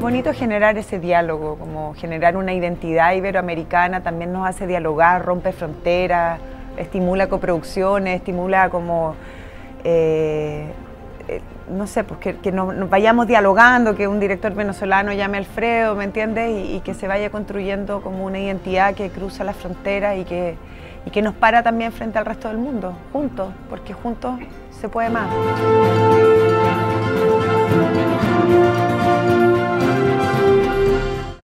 bonito generar ese diálogo, como generar una identidad iberoamericana, también nos hace dialogar, rompe fronteras, estimula coproducciones, estimula como, eh, eh, no sé, pues que, nos, vayamos dialogando, que un director venezolano llame a Alfredo, ¿me entiendes? Y, que se vaya construyendo como una identidad que cruza las fronteras y que, y que nos para también frente al resto del mundo, juntos, porque juntos se puede más.